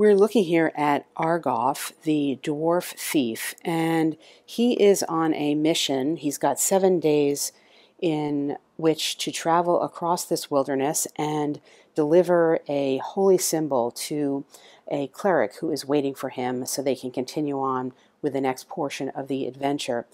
We're looking here at Argoff, the dwarf thief, and he is on a mission. He's got seven days in which to travel across this wilderness and deliver a holy symbol to a cleric who is waiting for him so they can continue on with the next portion of the adventure.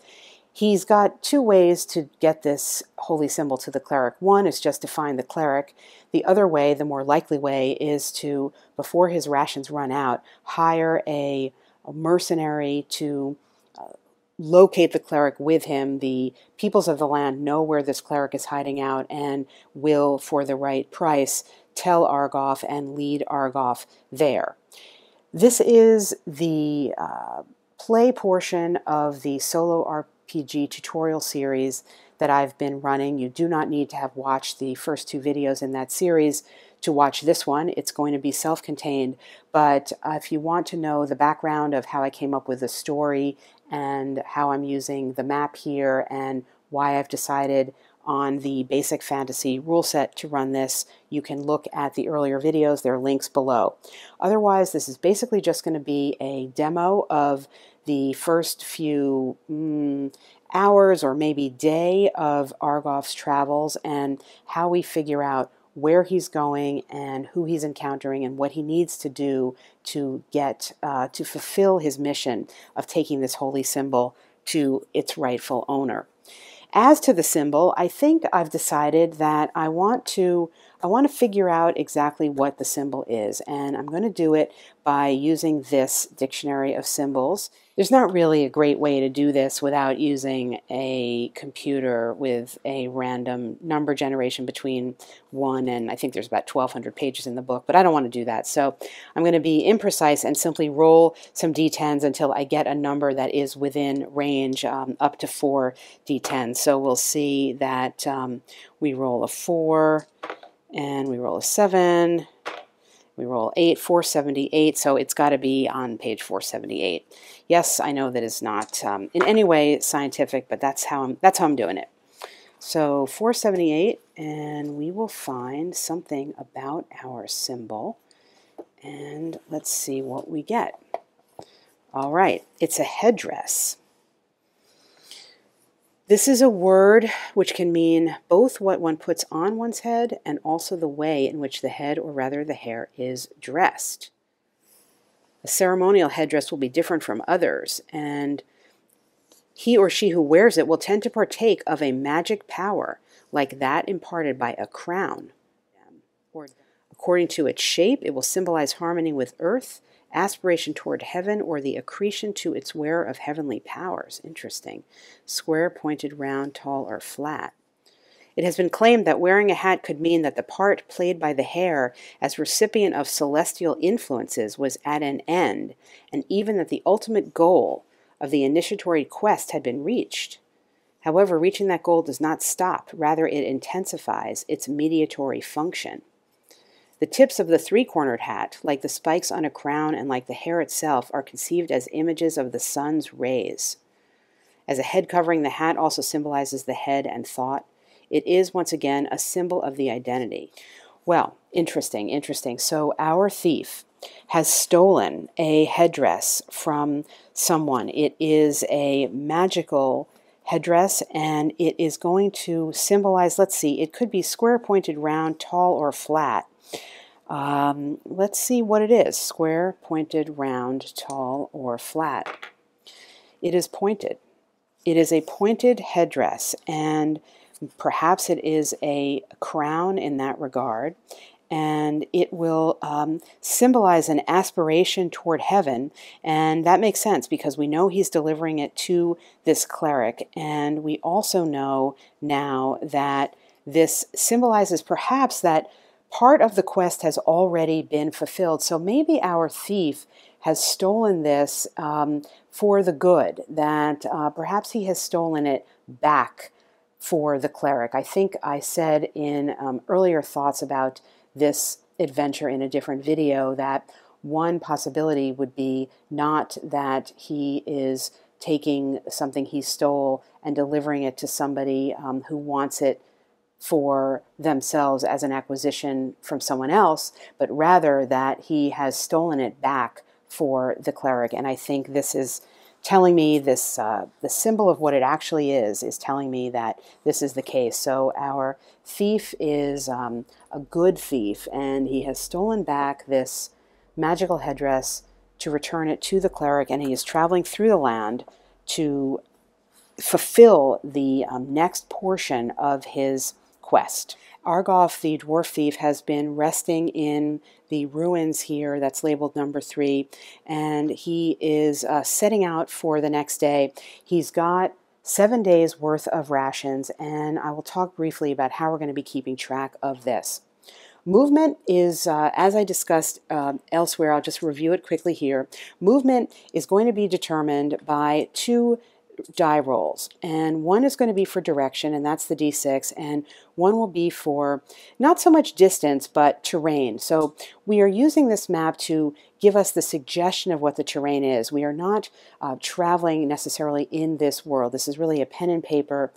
He's got two ways to get this holy symbol to the cleric. One is just to find the cleric. The other way, the more likely way, is to, before his rations run out, hire a, a mercenary to uh, locate the cleric with him. The peoples of the land know where this cleric is hiding out and will, for the right price, tell Argoff and lead Argoff there. This is the uh, play portion of the solo RPG PG tutorial series that I've been running. You do not need to have watched the first two videos in that series to watch this one. It's going to be self-contained, but uh, if you want to know the background of how I came up with the story and how I'm using the map here and why I've decided on the basic fantasy rule set to run this, you can look at the earlier videos. There are links below. Otherwise, this is basically just going to be a demo of the first few mm, hours or maybe day of Argoff's travels and how we figure out where he's going and who he's encountering and what he needs to do to get uh, to fulfill his mission of taking this holy symbol to its rightful owner. As to the symbol, I think I've decided that I want to I want to figure out exactly what the symbol is, and I'm going to do it by using this dictionary of symbols. There's not really a great way to do this without using a computer with a random number generation between 1 and I think there's about 1200 pages in the book, but I don't want to do that. So I'm going to be imprecise and simply roll some d10s until I get a number that is within range um, up to 4 d10s. So we'll see that um, we roll a 4, and we roll a 7, we roll 8, 478, so it's got to be on page 478. Yes, I know that is not um, in any way scientific, but that's how I'm, that's how I'm doing it. So 478, and we will find something about our symbol, and let's see what we get. All right, it's a headdress. This is a word which can mean both what one puts on one's head and also the way in which the head, or rather the hair, is dressed. A ceremonial headdress will be different from others, and he or she who wears it will tend to partake of a magic power like that imparted by a crown. According to its shape, it will symbolize harmony with earth aspiration toward heaven, or the accretion to its wearer of heavenly powers. Interesting. Square, pointed, round, tall, or flat. It has been claimed that wearing a hat could mean that the part played by the hair as recipient of celestial influences was at an end, and even that the ultimate goal of the initiatory quest had been reached. However, reaching that goal does not stop, rather, it intensifies its mediatory function. The tips of the three cornered hat, like the spikes on a crown and like the hair itself, are conceived as images of the sun's rays. As a head covering, the hat also symbolizes the head and thought. It is, once again, a symbol of the identity. Well, interesting, interesting. So, our thief has stolen a headdress from someone. It is a magical headdress and it is going to symbolize, let's see, it could be square, pointed, round, tall, or flat. Um, let's see what it is square, pointed, round, tall, or flat. It is pointed. It is a pointed headdress, and perhaps it is a crown in that regard. And it will um, symbolize an aspiration toward heaven. And that makes sense because we know he's delivering it to this cleric. And we also know now that this symbolizes perhaps that part of the quest has already been fulfilled. So maybe our thief has stolen this um, for the good, that uh, perhaps he has stolen it back for the cleric. I think I said in um, earlier thoughts about this adventure in a different video that one possibility would be not that he is taking something he stole and delivering it to somebody um, who wants it for themselves as an acquisition from someone else, but rather that he has stolen it back for the cleric. And I think this is telling me this, uh, the symbol of what it actually is, is telling me that this is the case. So our thief is um, a good thief, and he has stolen back this magical headdress to return it to the cleric, and he is traveling through the land to fulfill the um, next portion of his quest. Argoff, the dwarf thief, has been resting in the ruins here that's labeled number three, and he is uh, setting out for the next day. He's got seven days worth of rations, and I will talk briefly about how we're going to be keeping track of this. Movement is, uh, as I discussed uh, elsewhere, I'll just review it quickly here. Movement is going to be determined by two die rolls. And one is going to be for direction, and that's the d6, and one will be for not so much distance, but terrain. So we are using this map to give us the suggestion of what the terrain is. We are not uh, traveling necessarily in this world. This is really a pen and paper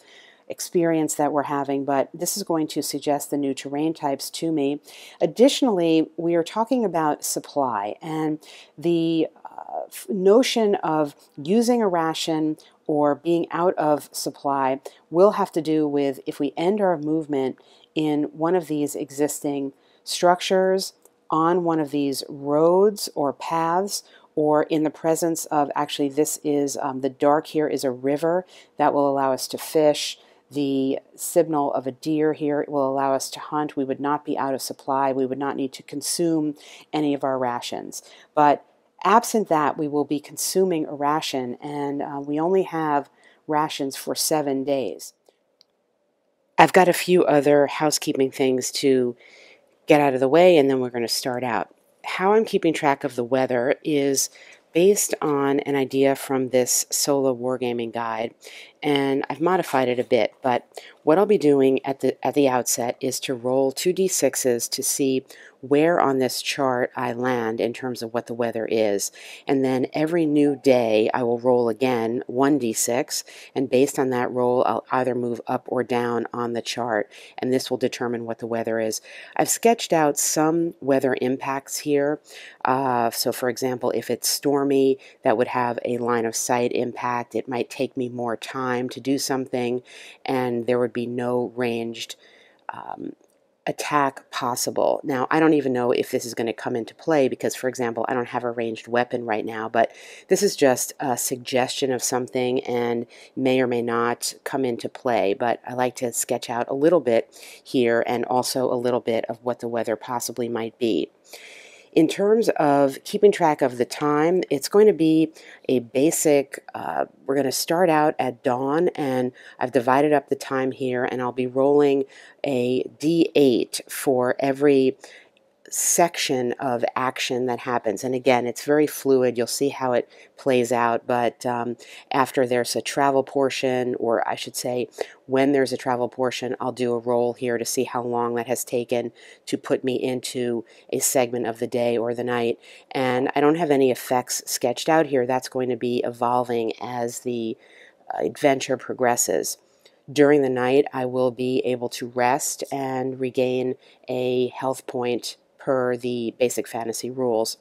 experience that we're having, but this is going to suggest the new terrain types to me. Additionally, we are talking about supply and the uh, notion of using a ration or being out of supply will have to do with if we end our movement in one of these existing structures, on one of these roads or paths, or in the presence of actually, this is um, the dark here is a river that will allow us to fish. The signal of a deer here will allow us to hunt. We would not be out of supply. We would not need to consume any of our rations. But Absent that, we will be consuming a ration, and uh, we only have rations for seven days. I've got a few other housekeeping things to get out of the way, and then we're going to start out. How I'm keeping track of the weather is based on an idea from this solo wargaming guide and I've modified it a bit but what I'll be doing at the at the outset is to roll 2d6s to see where on this chart I land in terms of what the weather is. And then every new day I will roll again 1d6 and based on that roll I'll either move up or down on the chart and this will determine what the weather is. I've sketched out some weather impacts here. Uh, so for example if it's stormy that would have a line of sight impact. It might take me more time to do something and there would be no ranged um, attack possible. Now, I don't even know if this is going to come into play because, for example, I don't have a ranged weapon right now, but this is just a suggestion of something and may or may not come into play. But I like to sketch out a little bit here and also a little bit of what the weather possibly might be. In terms of keeping track of the time, it's going to be a basic, uh, we're going to start out at dawn and I've divided up the time here and I'll be rolling a D8 for every section of action that happens. And again, it's very fluid. You'll see how it plays out. But um, after there's a travel portion, or I should say, when there's a travel portion, I'll do a roll here to see how long that has taken to put me into a segment of the day or the night. And I don't have any effects sketched out here. That's going to be evolving as the uh, adventure progresses during the night, I will be able to rest and regain a health point per the basic fantasy rules.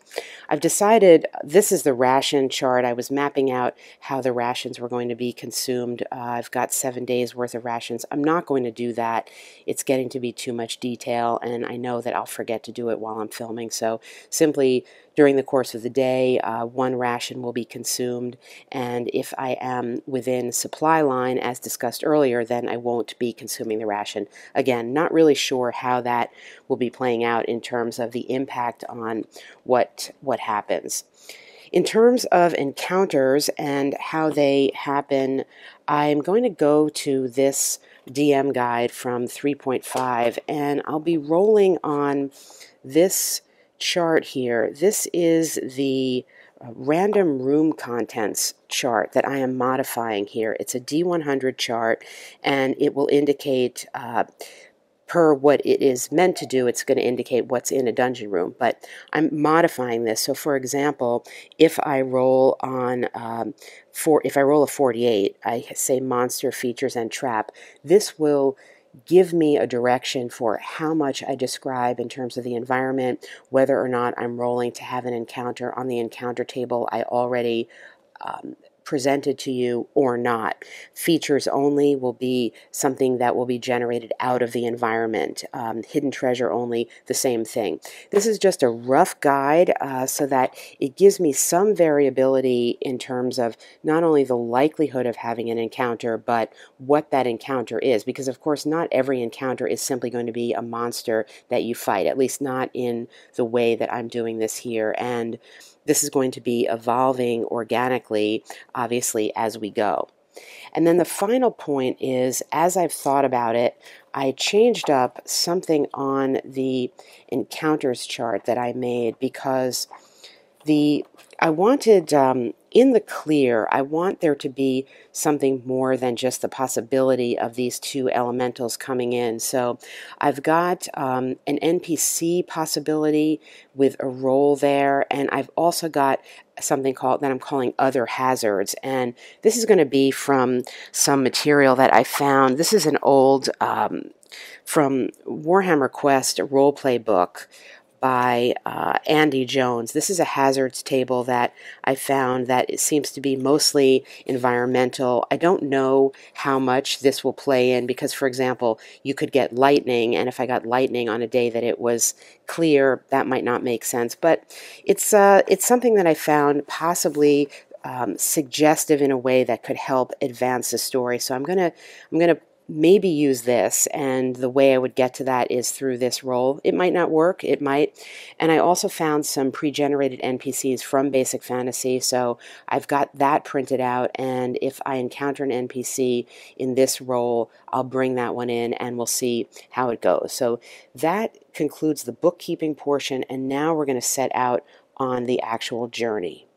I've decided this is the ration chart. I was mapping out how the rations were going to be consumed. Uh, I've got seven days worth of rations. I'm not going to do that. It's getting to be too much detail, and I know that I'll forget to do it while I'm filming. So simply during the course of the day, uh, one ration will be consumed, and if I am within supply line, as discussed earlier, then I won't be consuming the ration. Again, not really sure how that will be playing out in terms of the impact on what, what happens. In terms of encounters and how they happen, I'm going to go to this DM guide from 3.5 and I'll be rolling on this chart here, this is the uh, random room contents chart that I am modifying here. It's a D100 chart and it will indicate uh, per what it is meant to do, it's going to indicate what's in a dungeon room. But I'm modifying this. So, for example, if I roll on um, for if I roll a 48, I say monster features and trap. This will give me a direction for how much I describe in terms of the environment, whether or not I'm rolling to have an encounter. On the encounter table I already um, presented to you or not. Features only will be something that will be generated out of the environment. Um, hidden treasure only, the same thing. This is just a rough guide uh, so that it gives me some variability in terms of not only the likelihood of having an encounter, but what that encounter is. Because, of course, not every encounter is simply going to be a monster that you fight, at least not in the way that I'm doing this here. And this is going to be evolving organically, obviously, as we go. And then the final point is, as I've thought about it, I changed up something on the encounters chart that I made because the I wanted um, in the clear, I want there to be something more than just the possibility of these two elementals coming in. So I've got um, an NPC possibility with a role there, and I've also got something called that I'm calling other hazards. And this is going to be from some material that I found. This is an old um, from Warhammer Quest role play book by uh, Andy Jones. This is a hazards table that I found that it seems to be mostly environmental. I don't know how much this will play in because, for example, you could get lightning, and if I got lightning on a day that it was clear, that might not make sense. But it's uh, it's something that I found possibly um, suggestive in a way that could help advance the story. So I'm gonna I'm gonna maybe use this and the way I would get to that is through this role. It might not work, it might. And I also found some pre-generated NPCs from Basic Fantasy, so I've got that printed out and if I encounter an NPC in this role, I'll bring that one in and we'll see how it goes. So that concludes the bookkeeping portion and now we're going to set out on the actual journey.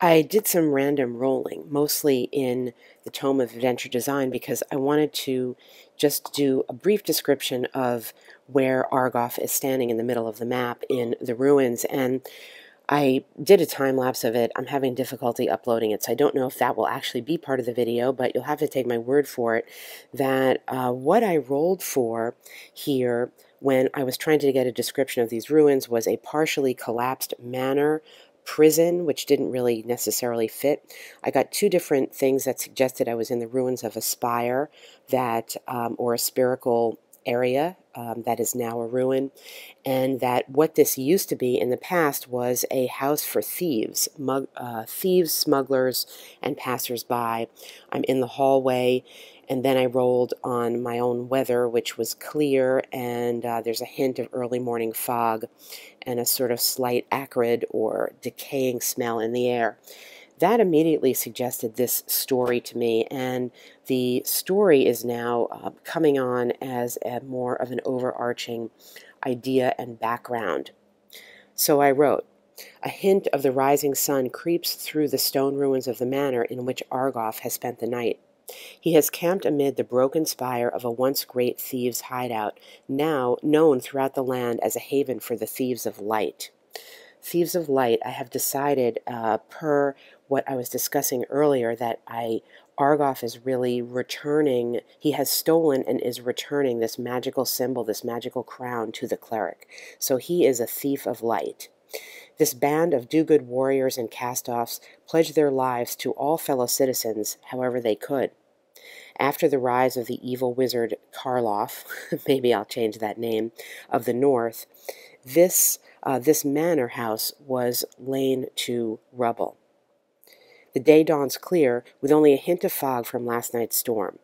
I did some random rolling, mostly in the Tome of Adventure Design, because I wanted to just do a brief description of where Argoff is standing in the middle of the map in the ruins. And I did a time lapse of it. I'm having difficulty uploading it, so I don't know if that will actually be part of the video, but you'll have to take my word for it that uh, what I rolled for here when I was trying to get a description of these ruins was a partially collapsed manor prison, which didn't really necessarily fit. I got two different things that suggested I was in the ruins of a spire that, um, or a spherical area um, that is now a ruin, and that what this used to be in the past was a house for thieves, mug, uh, thieves, smugglers, and passersby. I'm in the hallway, and then I rolled on my own weather, which was clear, and uh, there's a hint of early morning fog and a sort of slight acrid or decaying smell in the air. That immediately suggested this story to me, and the story is now uh, coming on as a more of an overarching idea and background. So I wrote, a hint of the rising sun creeps through the stone ruins of the manor in which Argoff has spent the night. He has camped amid the broken spire of a once great thieves' hideout, now known throughout the land as a haven for the thieves of light. Thieves of Light, I have decided, uh, per what I was discussing earlier, that I Argoff is really returning. He has stolen and is returning this magical symbol, this magical crown, to the cleric. So he is a thief of light. This band of do good warriors and cast offs pledged their lives to all fellow citizens however they could. After the rise of the evil wizard Karloff, maybe I'll change that name, of the north, this, uh, this manor house was lain to rubble. The day dawns clear, with only a hint of fog from last night's storm.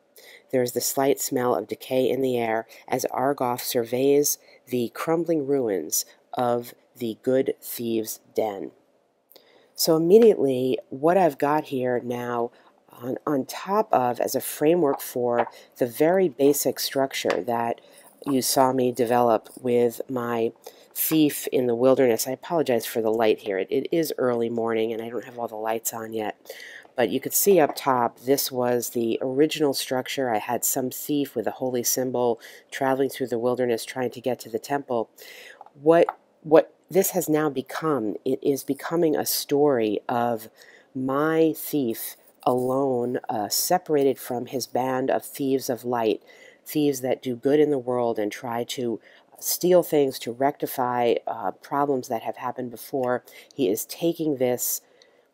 There is the slight smell of decay in the air as Argoff surveys the crumbling ruins of the good thieves' den. So immediately, what I've got here now on, on top of as a framework for the very basic structure that you saw me develop with my thief in the wilderness. I apologize for the light here. It, it is early morning and I don't have all the lights on yet. But you could see up top, this was the original structure. I had some thief with a holy symbol traveling through the wilderness trying to get to the temple. What, what this has now become, it is becoming a story of my thief alone, uh, separated from his band of thieves of light, thieves that do good in the world and try to steal things, to rectify uh, problems that have happened before. He is taking this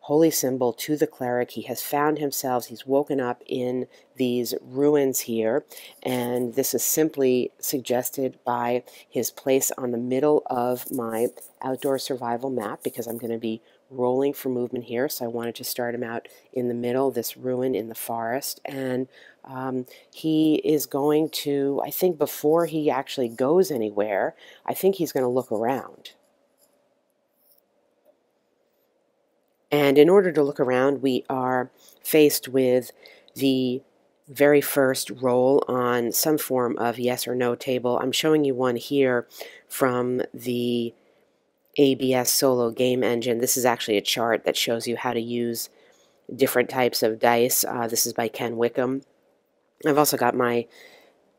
holy symbol to the cleric. He has found himself, he's woken up in these ruins here, and this is simply suggested by his place on the middle of my outdoor survival map because I'm going to be rolling for movement here, so I wanted to start him out in the middle, this ruin in the forest, and um, he is going to, I think before he actually goes anywhere, I think he's going to look around. And in order to look around, we are faced with the very first roll on some form of yes or no table. I'm showing you one here from the ABS Solo game engine. This is actually a chart that shows you how to use different types of dice. Uh, this is by Ken Wickham. I've also got my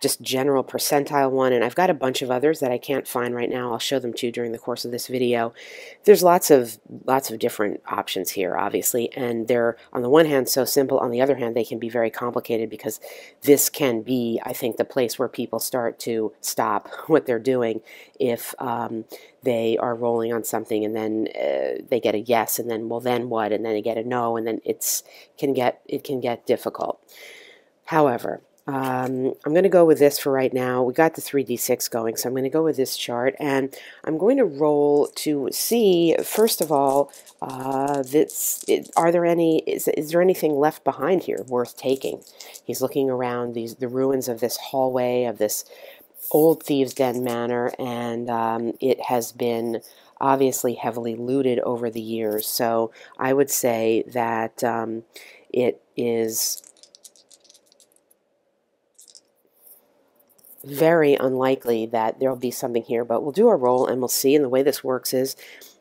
just general percentile one, and I've got a bunch of others that I can't find right now. I'll show them to you during the course of this video. There's lots of lots of different options here, obviously, and they're on the one hand so simple, on the other hand they can be very complicated because this can be, I think, the place where people start to stop what they're doing if um, they are rolling on something and then uh, they get a yes, and then well then what, and then they get a no, and then it's can get it can get difficult. However, um, I'm going to go with this for right now. We got the 3d6 going, so I'm going to go with this chart, and I'm going to roll to see, first of all, uh, this, it, are there any, is, is there anything left behind here worth taking? He's looking around these the ruins of this hallway, of this old Thieves' Den manor, and um, it has been obviously heavily looted over the years, so I would say that um, it is very unlikely that there will be something here, but we'll do our roll and we'll see. And the way this works is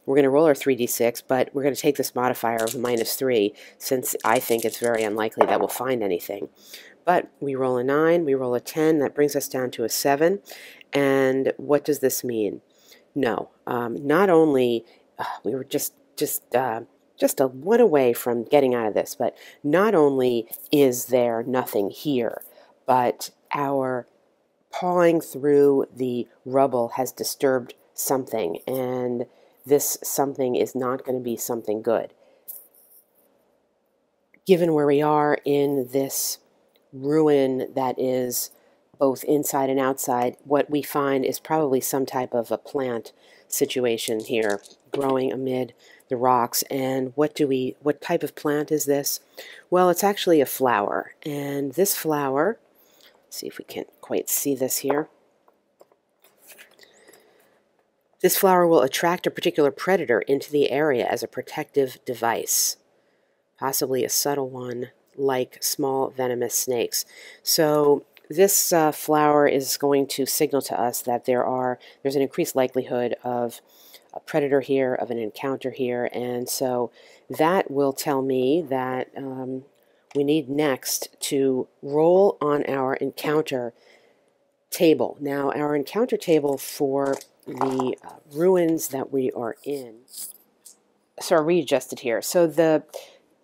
we're going to roll our 3d6, but we're going to take this modifier of minus 3 since I think it's very unlikely that we'll find anything. But we roll a 9, we roll a 10, that brings us down to a 7. And what does this mean? No, um, not only uh, we were just just uh, just a one away from getting out of this, but not only is there nothing here, but our pawing through the rubble has disturbed something, and this something is not going to be something good. Given where we are in this ruin that is both inside and outside, what we find is probably some type of a plant situation here growing amid the rocks. And what do we what type of plant is this? Well, it's actually a flower. And this flower see if we can't quite see this here. This flower will attract a particular predator into the area as a protective device, possibly a subtle one like small venomous snakes. So this uh, flower is going to signal to us that there are there's an increased likelihood of a predator here, of an encounter here, and so that will tell me that um, we need next to roll on our encounter table. Now, our encounter table for the uh, ruins that we are in, so are readjusted here. So the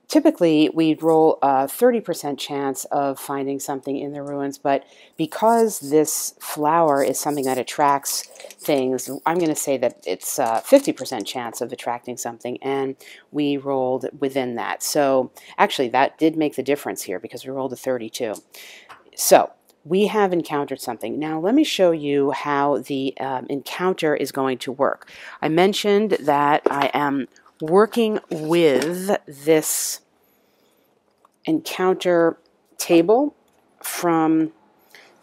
typically we'd roll a 30% chance of finding something in the ruins, but because this flower is something that attracts things, I'm going to say that it's a 50% chance of attracting something, and we rolled within that. So actually, that did make the difference here because we rolled a 32. So we have encountered something. Now let me show you how the um, encounter is going to work. I mentioned that I am working with this encounter table from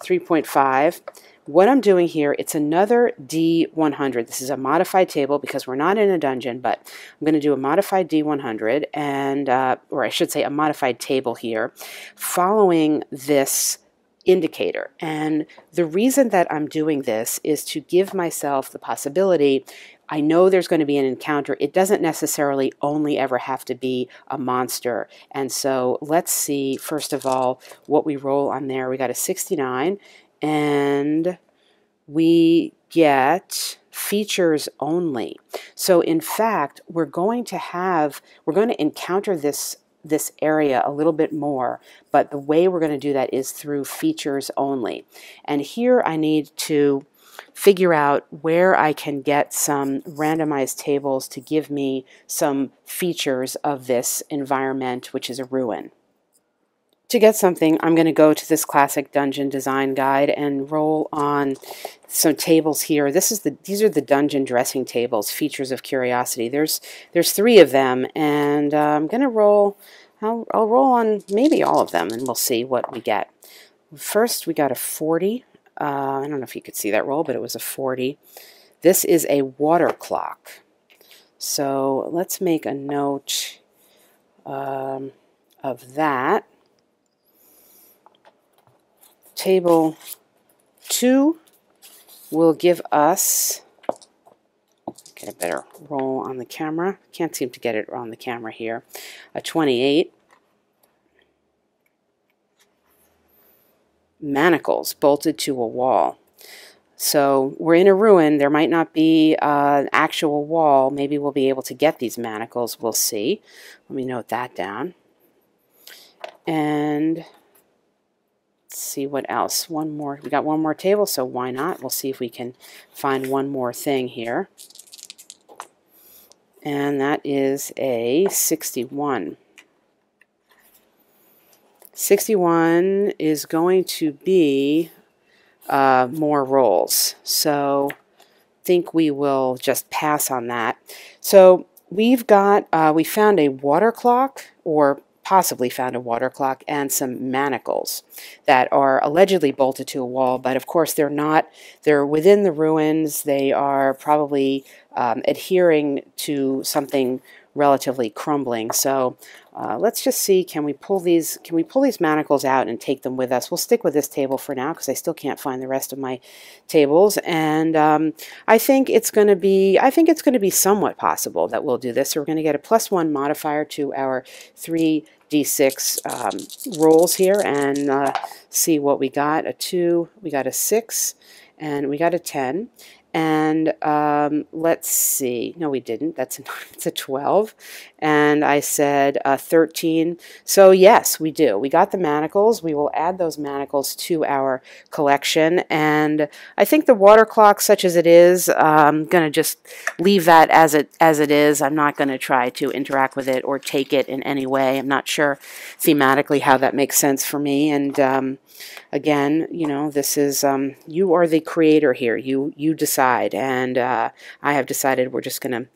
3.5. What I'm doing here, it's another D100. This is a modified table because we're not in a dungeon, but I'm going to do a modified D100, and uh, or I should say a modified table here, following this indicator. And the reason that I'm doing this is to give myself the possibility I know there's going to be an encounter. It doesn't necessarily only ever have to be a monster. And so let's see, first of all, what we roll on there. We got a 69, and we get features only. So in fact, we're going to have, we're going to encounter this this area a little bit more, but the way we're going to do that is through features only. And here I need to figure out where I can get some randomized tables to give me some features of this environment, which is a ruin. To get something, I'm going to go to this classic dungeon design guide and roll on some tables here. This is the these are the dungeon dressing tables, features of curiosity. There's there's three of them, and uh, I'm going to roll. I'll, I'll roll on maybe all of them, and we'll see what we get. First, we got a 40. Uh, I don't know if you could see that roll, but it was a 40. This is a water clock. So let's make a note um, of that table 2 will give us, get a better roll on the camera, can't seem to get it on the camera here, a 28. Manacles bolted to a wall. So we're in a ruin. There might not be uh, an actual wall. Maybe we'll be able to get these manacles. We'll see. Let me note that down. And let's see what else. One more. We got one more table, so why not? We'll see if we can find one more thing here. And that is a 61. 61 is going to be uh, more rolls. So think we will just pass on that. So we've got, uh, we found a water clock or possibly found a water clock and some manacles that are allegedly bolted to a wall, but of course they're not. They're within the ruins. They are probably um, adhering to something relatively crumbling. So uh, let's just see, can we pull these, can we pull these manacles out and take them with us? We'll stick with this table for now because I still can't find the rest of my tables. And um, I think it's going to be, I think it's going to be somewhat possible that we'll do this. So we're going to get a plus one modifier to our three d6 um, rolls here and uh, see what we got. A 2, we got a 6, and we got a 10. And um, let's see. No, we didn't. That's a, it's a 12. And I said uh, 13. So yes, we do. We got the manacles. We will add those manacles to our collection. And I think the water clock, such as it is, I'm going to just leave that as it as it is. I'm not going to try to interact with it or take it in any way. I'm not sure thematically how that makes sense for me. And um, again, you know, this is um, you are the creator here. You you decide, and uh, I have decided we're just going to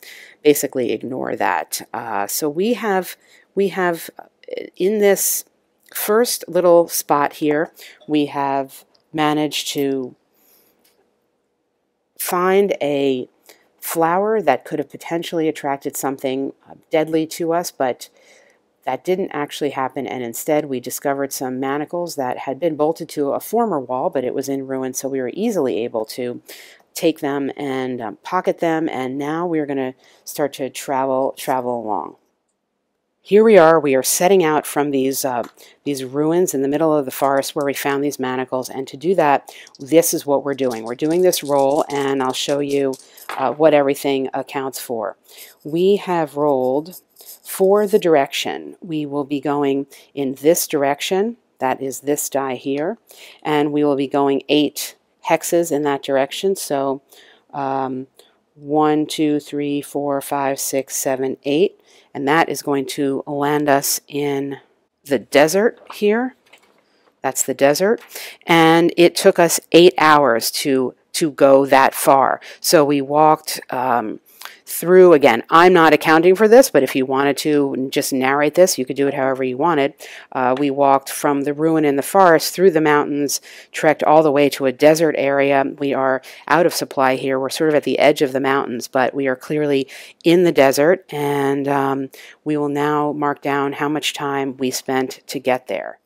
basically ignore that. Uh, so we have we have uh, in this first little spot here, we have managed to find a flower that could have potentially attracted something uh, deadly to us, but that didn't actually happen, and instead we discovered some manacles that had been bolted to a former wall, but it was in ruin, so we were easily able to take them and um, pocket them, and now we're going to start to travel travel along. Here we are, we are setting out from these, uh, these ruins in the middle of the forest where we found these manacles, and to do that, this is what we're doing. We're doing this roll, and I'll show you uh, what everything accounts for. We have rolled for the direction, we will be going in this direction, that is this die here, and we will be going eight hexes in that direction. So um, one, two, three, four, five, six, seven, eight, and that is going to land us in the desert here. That's the desert, and it took us eight hours to to go that far. So we walked. Um, through, again, I'm not accounting for this, but if you wanted to just narrate this, you could do it however you wanted. Uh, we walked from the ruin in the forest through the mountains, trekked all the way to a desert area. We are out of supply here. We're sort of at the edge of the mountains, but we are clearly in the desert, and um, we will now mark down how much time we spent to get there.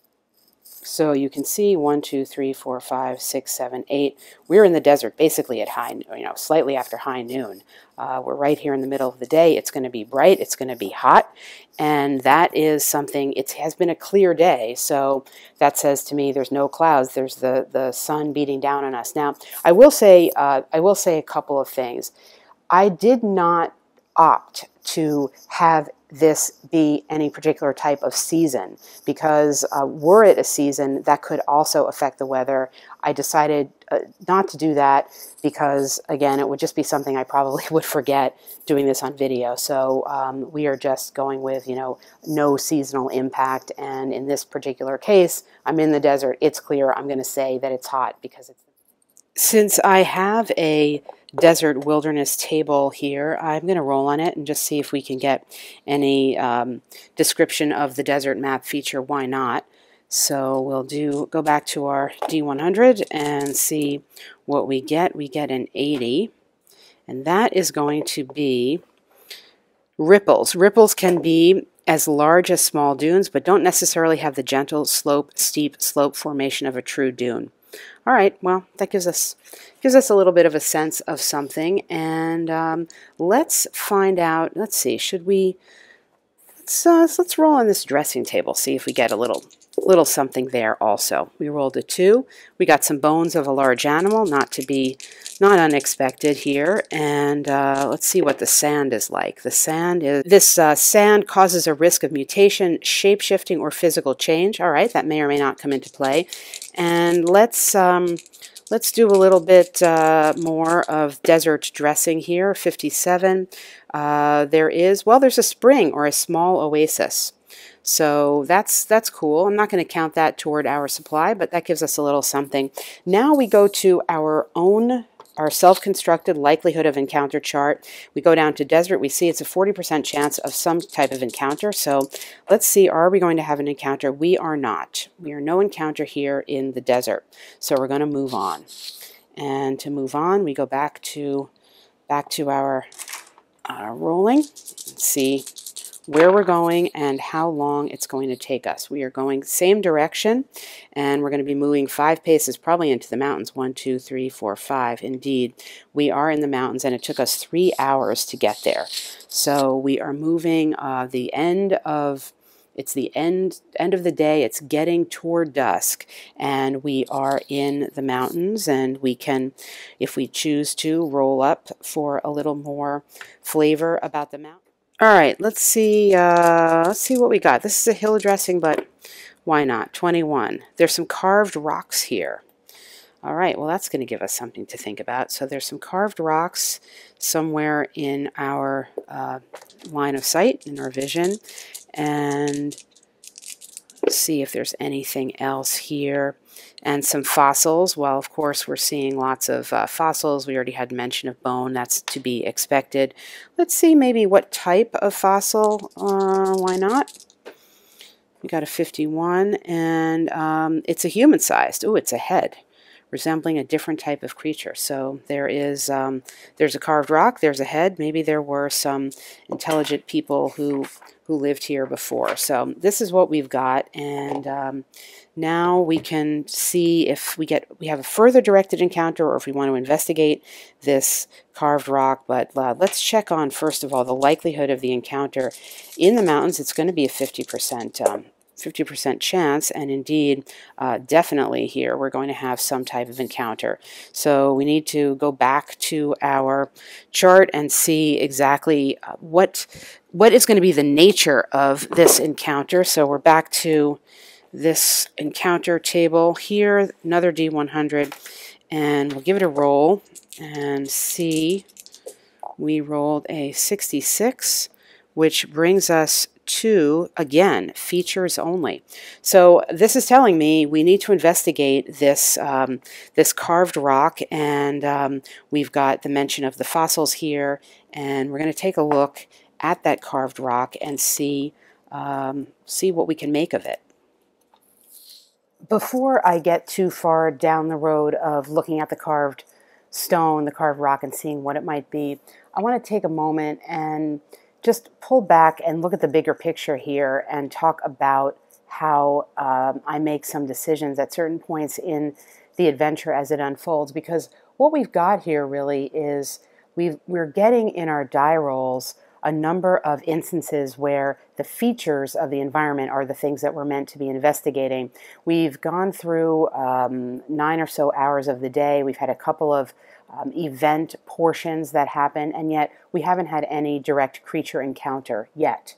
So you can see one, two, three, four, five, six, seven, eight. We're in the desert basically at high, you know, slightly after high noon. Uh, we're right here in the middle of the day. It's going to be bright. It's going to be hot. And that is something, it has been a clear day. So that says to me there's no clouds. There's the, the sun beating down on us. Now, I will say, uh, I will say a couple of things. I did not opt to have this be any particular type of season. Because uh, were it a season that could also affect the weather i decided uh, not to do that because again it would just be something i probably would forget doing this on video. So um, we are just going with you know no seasonal impact. And in this particular case i'm in the desert. It's clear. I'm going to say that it's hot because it's since i have a desert wilderness table here. I'm going to roll on it and just see if we can get any um, description of the desert map feature. Why not? So we'll do go back to our D100 and see what we get. We get an 80, and that is going to be ripples. Ripples can be as large as small dunes, but don't necessarily have the gentle slope, steep slope formation of a true dune. All right, well, that gives us gives us a little bit of a sense of something, and um, let's find out. Let's see, should we? Let's uh, let's roll on this dressing table, see if we get a little little something there. Also, we rolled a two. We got some bones of a large animal, not to be not unexpected here. And uh, let's see what the sand is like. The sand is this uh, sand causes a risk of mutation, shape shifting, or physical change. All right, that may or may not come into play. And let's um, let's do a little bit uh, more of desert dressing here. 57. Uh, there is well, there's a spring or a small oasis. So that's that's cool. I'm not going to count that toward our supply, but that gives us a little something. Now we go to our own our self-constructed likelihood of encounter chart. We go down to desert, we see it's a 40% chance of some type of encounter. So let's see, are we going to have an encounter? We are not. We are no encounter here in the desert. So we're going to move on. And to move on, we go back to back to our uh, rolling. Let's see where we're going and how long it's going to take us. We are going same direction and we're going to be moving five paces probably into the mountains. One, two, three, four, five. Indeed, we are in the mountains and it took us three hours to get there. So we are moving uh, the end of it's the end end of the day it's getting toward dusk and we are in the mountains and we can if we choose to roll up for a little more flavor about the mountain all right, let's see. Uh, let's see what we got. This is a hill dressing, but why not? 21. There's some carved rocks here. All right, well, that's going to give us something to think about. So there's some carved rocks somewhere in our uh, line of sight, in our vision. And see if there's anything else here and some fossils. Well, of course, we're seeing lots of uh, fossils. We already had mention of bone. That's to be expected. Let's see maybe what type of fossil. Uh, why not? We got a 51, and um, it's a human-sized. Oh, it's a head resembling a different type of creature. So there is um, there's a carved rock, there's a head. Maybe there were some intelligent people who who lived here before. So this is what we've got, and um, now we can see if we get we have a further directed encounter or if we want to investigate this carved rock. But uh, let's check on, first of all, the likelihood of the encounter. In the mountains, it's going to be a 50% um, 50% chance, and indeed, uh, definitely here, we're going to have some type of encounter. So we need to go back to our chart and see exactly uh, what, what is going to be the nature of this encounter. So we're back to this encounter table here, another D100, and we'll give it a roll and see. We rolled a 66, which brings us to, again, features only. So this is telling me we need to investigate this, um, this carved rock, and um, we've got the mention of the fossils here, and we're going to take a look at that carved rock and see, um, see what we can make of it before I get too far down the road of looking at the carved stone, the carved rock, and seeing what it might be, I want to take a moment and just pull back and look at the bigger picture here and talk about how um, I make some decisions at certain points in the adventure as it unfolds. Because what we've got here really is we are getting in our die rolls a number of instances where the features of the environment are the things that we're meant to be investigating. We've gone through um, nine or so hours of the day. We've had a couple of um, event portions that happen, and yet we haven't had any direct creature encounter yet.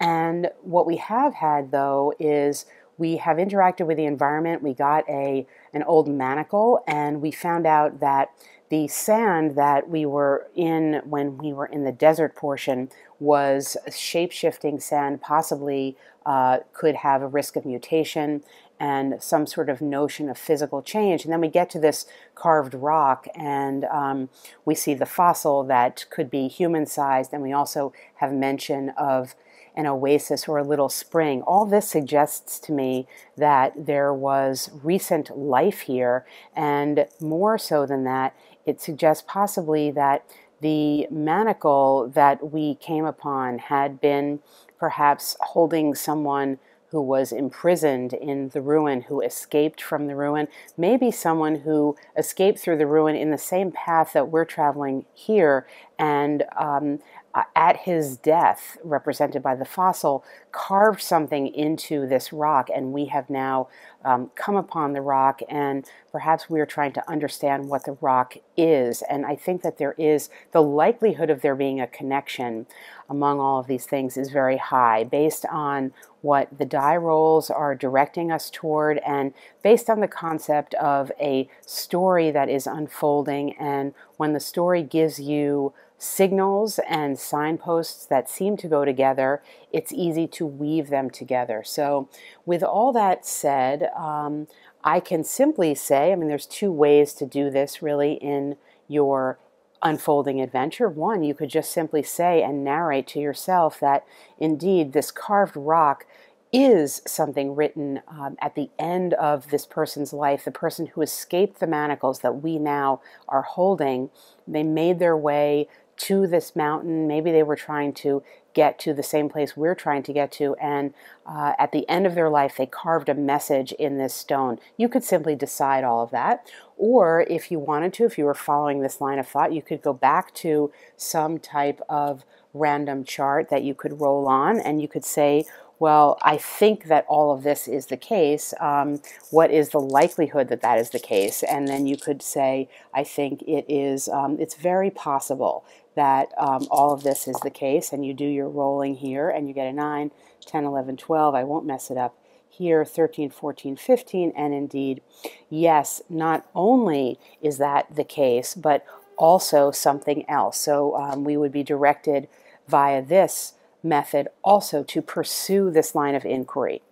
And what we have had, though, is we have interacted with the environment. We got a an old manacle, and we found out that the sand that we were in when we were in the desert portion was shape shifting sand, possibly uh, could have a risk of mutation and some sort of notion of physical change. And then we get to this carved rock, and um, we see the fossil that could be human sized, and we also have mention of an oasis or a little spring. All this suggests to me that there was recent life here, and more so than that, it suggests possibly that the manacle that we came upon had been perhaps holding someone who was imprisoned in the ruin, who escaped from the ruin, maybe someone who escaped through the ruin in the same path that we're traveling here and um, uh, at his death, represented by the fossil, carved something into this rock, and we have now um, come upon the rock, and perhaps we are trying to understand what the rock is. And I think that there is the likelihood of there being a connection among all of these things is very high, based on what the die rolls are directing us toward, and based on the concept of a story that is unfolding. And when the story gives you signals and signposts that seem to go together, it's easy to weave them together. So, with all that said, um, I can simply say I mean, there's two ways to do this really in your unfolding adventure. One, you could just simply say and narrate to yourself that indeed this carved rock is something written um, at the end of this person's life, the person who escaped the manacles that we now are holding. They made their way to this mountain. Maybe they were trying to get to the same place we're trying to get to, and uh, at the end of their life, they carved a message in this stone. You could simply decide all of that. Or if you wanted to, if you were following this line of thought, you could go back to some type of random chart that you could roll on and you could say, well, I think that all of this is the case. Um, what is the likelihood that that is the case? And then you could say, I think it is, um, it's very possible that um, all of this is the case. And you do your rolling here and you get a 9, 10, 11, 12. I won't mess it up here 13, 14, 15. And indeed, yes, not only is that the case, but also something else. So um, we would be directed via this method also to pursue this line of inquiry.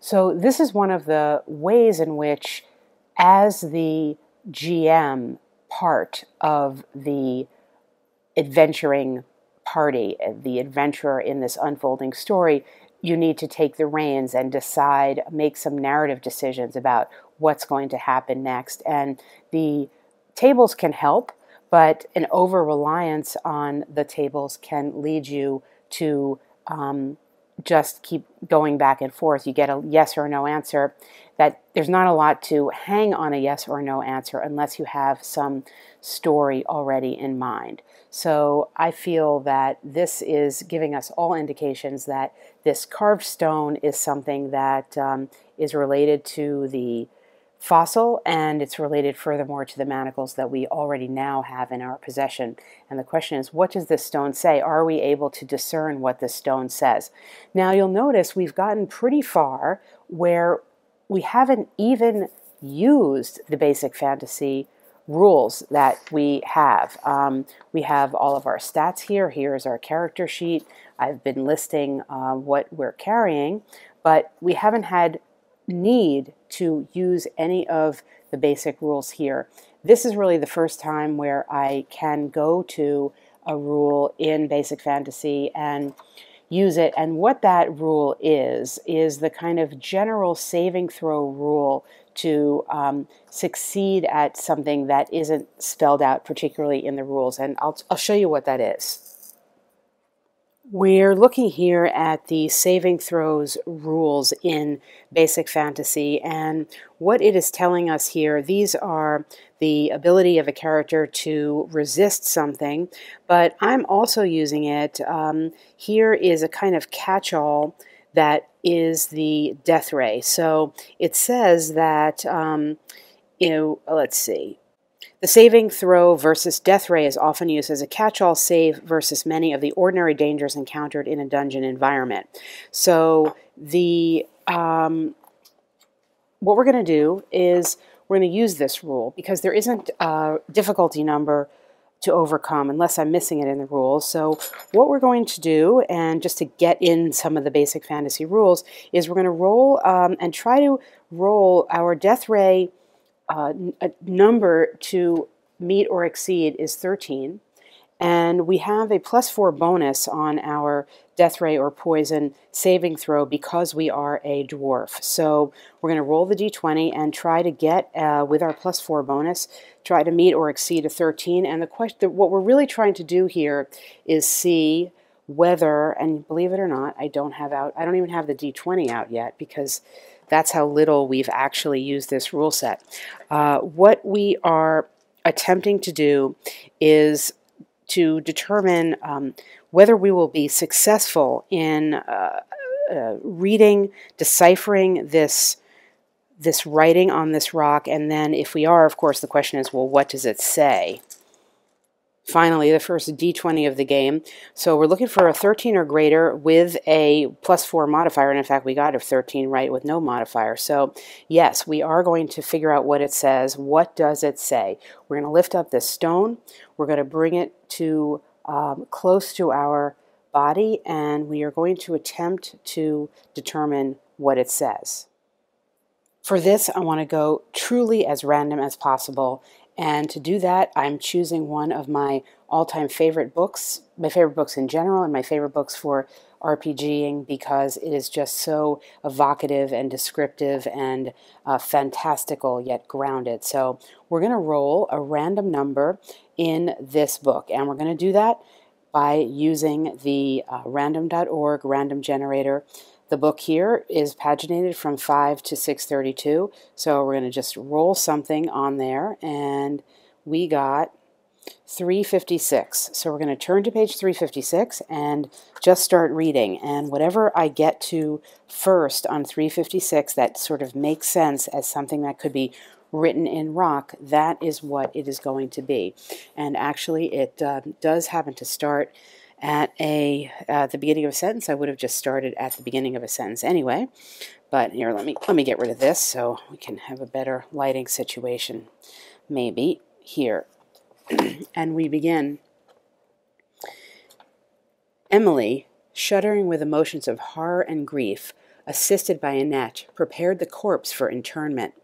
So, this is one of the ways in which, as the GM part of the adventuring party, the adventurer in this unfolding story, you need to take the reins and decide, make some narrative decisions about what's going to happen next. And the tables can help, but an over reliance on the tables can lead you to um, just keep going back and forth. You get a yes or no answer. That there's not a lot to hang on a yes or no answer unless you have some story already in mind. So I feel that this is giving us all indications that this carved stone is something that um, is related to the fossil, and it's related furthermore to the manacles that we already now have in our possession. And the question is, what does this stone say? Are we able to discern what this stone says? Now, you'll notice we've gotten pretty far where we haven't even used the basic fantasy rules that we have. Um, we have all of our stats here. Here's our character sheet. I've been listing uh, what we're carrying, but we haven't had need to use any of the basic rules here. This is really the first time where I can go to a rule in Basic Fantasy and use it. And what that rule is, is the kind of general saving throw rule to um, succeed at something that isn't spelled out particularly in the rules. And I'll, I'll show you what that is. We're looking here at the saving throws rules in Basic Fantasy, and what it is telling us here, these are the ability of a character to resist something, but I'm also using it. Um, here is a kind of catch all that is the death ray. So it says that, um, you know, let's see, The saving throw versus death ray is often used as a catch all save versus many of the ordinary dangers encountered in a dungeon environment. So, the um, what we're going to do is we're going to use this rule because there isn't a difficulty number to overcome unless I'm missing it in the rules. So what we're going to do, and just to get in some of the basic fantasy rules, is we're going to roll um, and try to roll our death ray uh, number to meet or exceed is 13. And we have a plus four bonus on our death ray or poison saving throw because we are a dwarf. So we're going to roll the d20 and try to get, uh, with our plus four bonus, try to meet or exceed a 13. And the question, what we're really trying to do here is see whether, and believe it or not, I don't have out, I don't even have the d20 out yet because that's how little we've actually used this rule set. Uh, what we are attempting to do is to determine um, whether we will be successful in uh, uh, reading, deciphering this this writing on this rock, and then if we are, of course, the question is, well, what does it say? Finally, the first d20 of the game. So we're looking for a 13 or greater with a plus 4 modifier. And in fact, we got a 13 right with no modifier. So yes, we are going to figure out what it says. What does it say? We're going to lift up this stone. We're going to bring it to um, close to our body. And we are going to attempt to determine what it says. For this, I want to go truly as random as possible and to do that, I'm choosing one of my all time favorite books, my favorite books in general, and my favorite books for RPGing because it is just so evocative and descriptive and uh, fantastical yet grounded. So, we're going to roll a random number in this book, and we're going to do that by using the uh, random.org random generator the book here is paginated from 5 to 632, so we're going to just roll something on there, and we got 356. So we're going to turn to page 356 and just start reading. And whatever I get to first on 356 that sort of makes sense as something that could be written in rock, that is what it is going to be. And actually, it uh, does happen to start at a uh, the beginning of a sentence. I would have just started at the beginning of a sentence anyway. But here, let me let me get rid of this so we can have a better lighting situation. Maybe here, and we begin. Emily, shuddering with emotions of horror and grief, assisted by Annette, prepared the corpse for interment,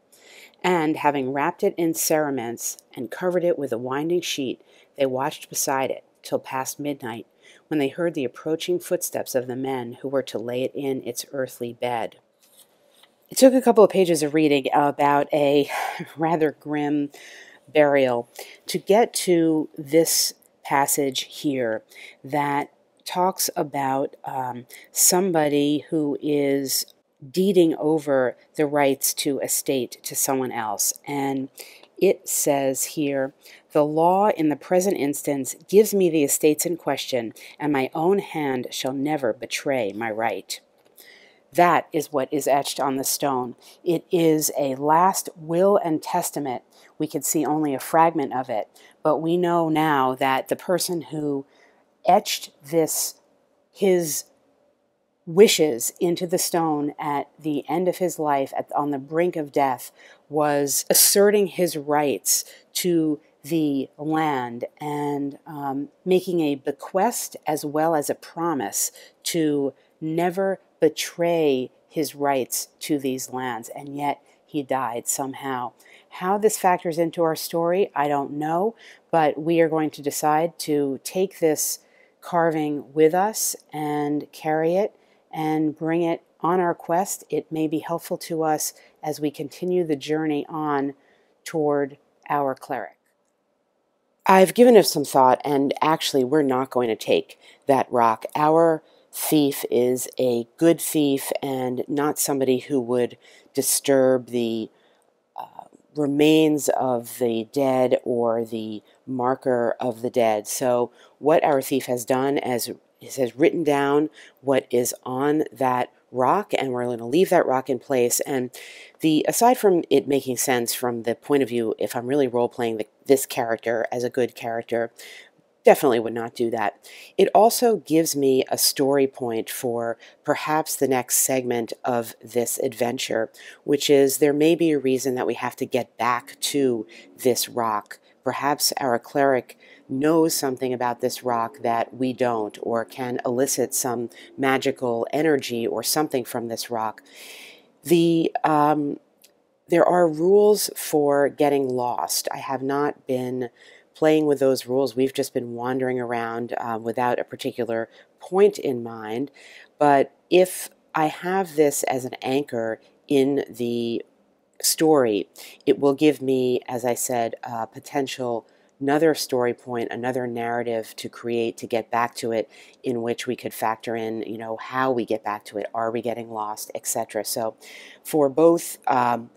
and having wrapped it in cerements and covered it with a winding sheet, they watched beside it till past midnight when they heard the approaching footsteps of the men who were to lay it in its earthly bed. It took a couple of pages of reading about a rather grim burial to get to this passage here that talks about um, somebody who is deeding over the rights to a estate to someone else. And it says here the law in the present instance gives me the estates in question, and my own hand shall never betray my right. That is what is etched on the stone. It is a last will and testament. We could see only a fragment of it, but we know now that the person who etched this, his wishes into the stone at the end of his life, at, on the brink of death, was asserting his rights to the land and um, making a bequest as well as a promise to never betray his rights to these lands. And yet he died somehow. How this factors into our story, I don't know, but we are going to decide to take this carving with us and carry it and bring it on our quest. It may be helpful to us as we continue the journey on toward our cleric. I've given it some thought, and actually, we're not going to take that rock. Our thief is a good thief and not somebody who would disturb the uh, remains of the dead or the marker of the dead. So, what our thief has done is, has written down what is on that rock and we're going to leave that rock in place and the aside from it making sense from the point of view if I'm really role playing this character as a good character definitely would not do that. It also gives me a story point for perhaps the next segment of this adventure, which is there may be a reason that we have to get back to this rock. Perhaps our cleric knows something about this rock that we don't, or can elicit some magical energy or something from this rock. The um, there are rules for getting lost. I have not been playing with those rules. We've just been wandering around uh, without a particular point in mind. But if I have this as an anchor in the story, it will give me, as I said, a potential another story point, another narrative to create to get back to it in which we could factor in, you know, how we get back to it. Are we getting lost, etc. So for both um,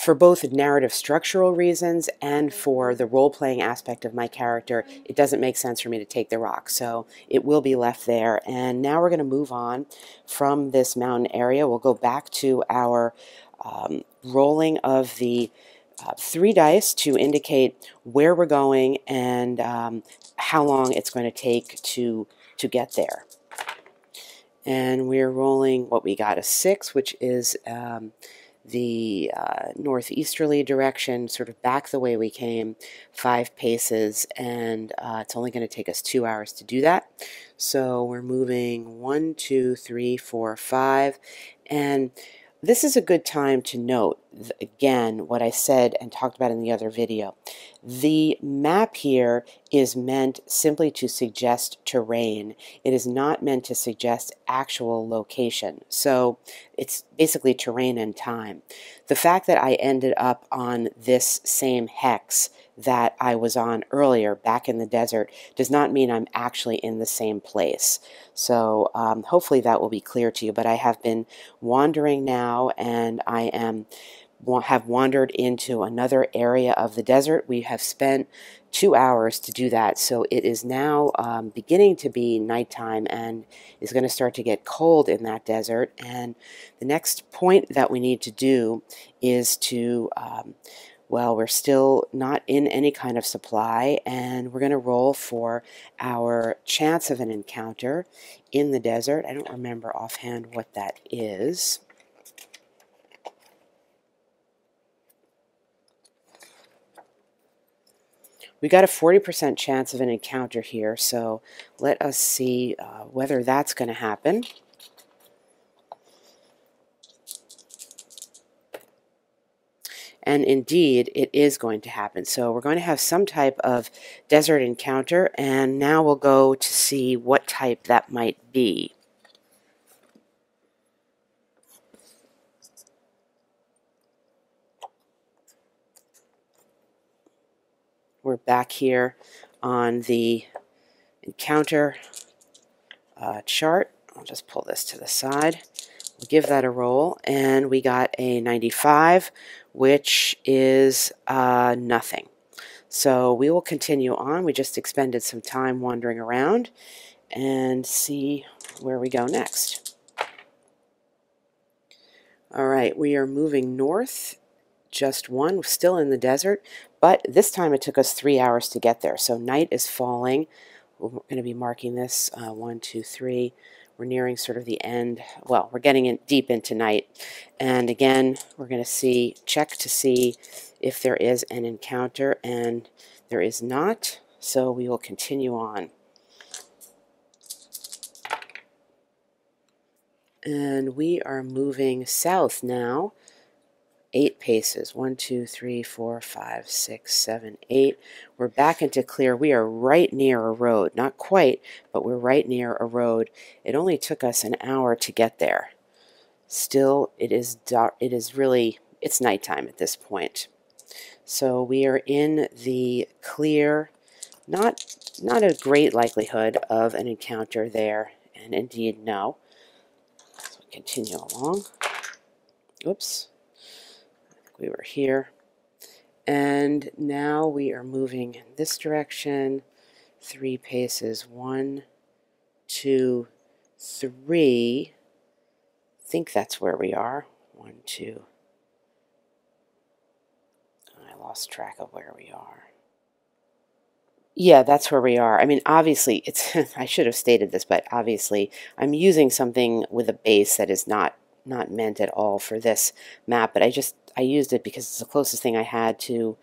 for both narrative structural reasons and for the role playing aspect of my character, it doesn't make sense for me to take the rock. So it will be left there. And now we're going to move on from this mountain area. We'll go back to our um, rolling of the uh, three dice to indicate where we're going and um, how long it's going to take to, to get there. And we're rolling what we got a six, which is. Um, the uh, northeasterly direction, sort of back the way we came, five paces, and uh, it's only going to take us two hours to do that. So we're moving one, two, three, four, five, and this is a good time to note, again, what I said and talked about in the other video. The map here is meant simply to suggest terrain. It is not meant to suggest actual location. So it's basically terrain and time. The fact that I ended up on this same hex that I was on earlier back in the desert does not mean I'm actually in the same place. So um, hopefully that will be clear to you. But I have been wandering now and I am have wandered into another area of the desert. We have spent two hours to do that. So it is now um, beginning to be nighttime and is going to start to get cold in that desert. And the next point that we need to do is to um, well, we're still not in any kind of supply, and we're going to roll for our chance of an encounter in the desert. I don't remember offhand what that is. We got a 40% chance of an encounter here, so let us see uh, whether that's going to happen. And indeed, it is going to happen. So we're going to have some type of desert encounter, and now we'll go to see what type that might be. We're back here on the encounter uh, chart. I'll just pull this to the side. We'll give that a roll, and we got a 95, which is uh, nothing. So we will continue on. We just expended some time wandering around and see where we go next. All right, we are moving north, just one, still in the desert, but this time it took us three hours to get there. So night is falling. We're going to be marking this uh, one, two, three. We're nearing sort of the end. Well, we're getting in deep into night. And again, we're going to see, check to see if there is an encounter, and there is not. So we will continue on. And we are moving south now eight paces. One, two, three, four, five, six, seven, eight. We're back into clear. We are right near a road. Not quite, but we're right near a road. It only took us an hour to get there. Still, it is dark. It is really, it's nighttime at this point. So we are in the clear, not, not a great likelihood of an encounter there, and indeed no. So continue along. Oops we were here. And now we are moving in this direction, three paces. One, two, three. I think that's where we are. One, two. I lost track of where we are. Yeah, that's where we are. I mean, obviously, it's I should have stated this, but obviously, I'm using something with a base that is not not meant at all for this map, but I just I used it because it's the closest thing I had to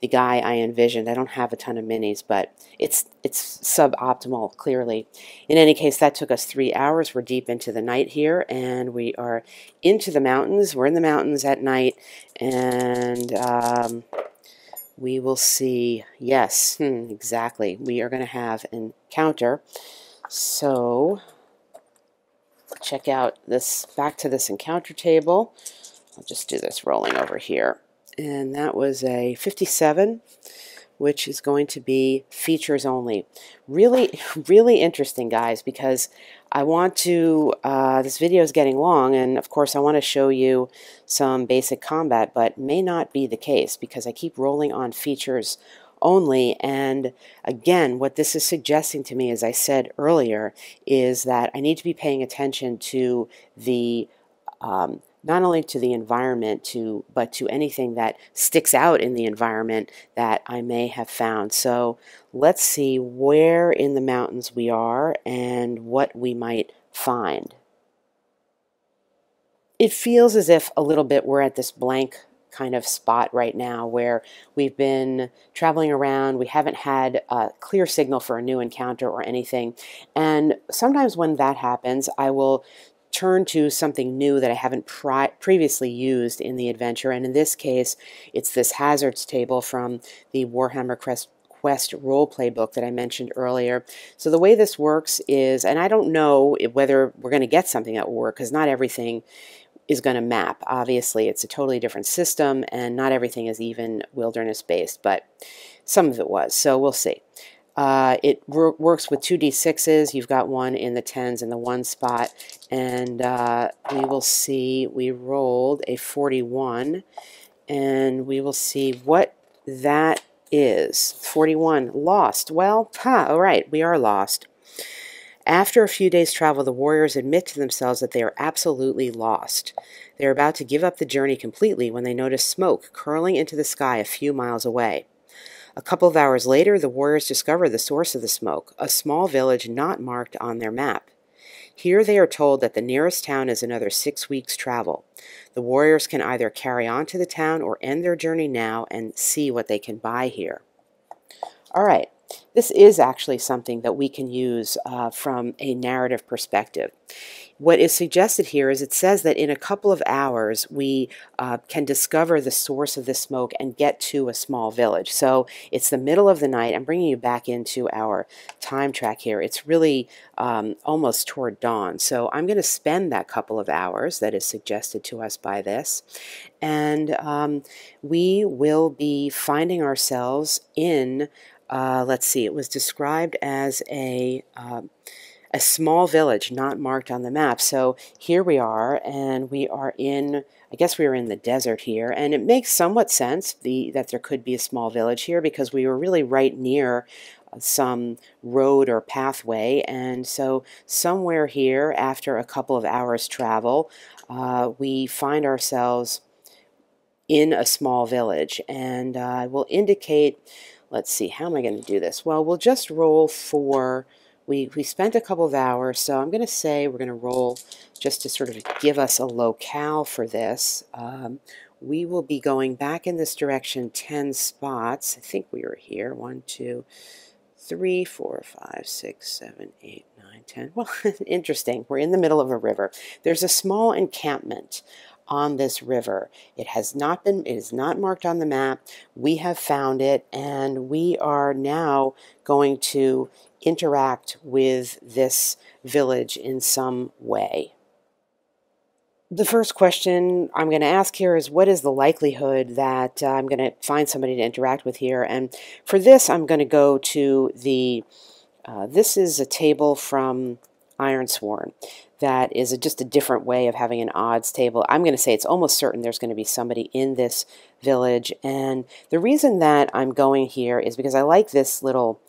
the guy I envisioned. I don't have a ton of minis, but it's it's suboptimal, clearly. In any case, that took us three hours. We're deep into the night here, and we are into the mountains. We're in the mountains at night, and um, we will see, yes, hmm, exactly. We are going to have an encounter. So, check out this, back to this encounter table. I'll just do this rolling over here and that was a 57 which is going to be features only. Really, really interesting, guys, because I want to, uh, this video is getting long, and of course I want to show you some basic combat, but may not be the case because I keep rolling on features only, and again, what this is suggesting to me, as I said earlier, is that I need to be paying attention to the um, not only to the environment to but to anything that sticks out in the environment that I may have found. So let's see where in the mountains we are and what we might find. It feels as if a little bit we're at this blank kind of spot right now where we've been traveling around. We haven't had a clear signal for a new encounter or anything. And sometimes when that happens, I will turn to something new that I haven't previously used in the adventure. And in this case, it's this hazards table from the Warhammer Quest, Quest playbook that I mentioned earlier. So the way this works is, and I don't know whether we're going to get something that will work because not everything is going to map. Obviously, it's a totally different system and not everything is even wilderness based, but some of it was. So we'll see. Uh, it works with two d6s. You've got one in the tens and the one spot. And uh, we will see, we rolled a 41. And we will see what that is. 41, lost. Well, huh, all right, we are lost. After a few days' travel, the warriors admit to themselves that they are absolutely lost. They are about to give up the journey completely when they notice smoke curling into the sky a few miles away. A couple of hours later, the warriors discover the source of the smoke, a small village not marked on their map. Here they are told that the nearest town is another six weeks' travel. The warriors can either carry on to the town or end their journey now and see what they can buy here. All right, this is actually something that we can use uh, from a narrative perspective. What is suggested here is it says that in a couple of hours we uh, can discover the source of the smoke and get to a small village. So it's the middle of the night. I'm bringing you back into our time track here. It's really um, almost toward dawn. So I'm going to spend that couple of hours that is suggested to us by this. And um, we will be finding ourselves in, uh, let's see, it was described as a. Uh, a small village not marked on the map. So here we are, and we are in, I guess we are in the desert here, and it makes somewhat sense the, that there could be a small village here because we were really right near uh, some road or pathway, and so somewhere here, after a couple of hours travel, uh, we find ourselves in a small village, and uh, will indicate, let's see, how am I going to do this? Well, we'll just roll for we, we spent a couple of hours, so I'm going to say we're going to roll just to sort of give us a locale for this. Um, we will be going back in this direction 10 spots. I think we were here. 1, 2, 3, 4, 5, 6, 7, 8, 9, 10. Well, interesting. We're in the middle of a river. There's a small encampment on this river. It has not been, it is not marked on the map. We have found it and we are now going to interact with this village in some way. The first question I'm going to ask here is what is the likelihood that uh, I'm going to find somebody to interact with here? And for this, I'm going to go to the, uh, this is a table from Ironsworn. That is a, just a different way of having an odds table. I'm going to say it's almost certain there's going to be somebody in this village. And the reason that I'm going here is because I like this little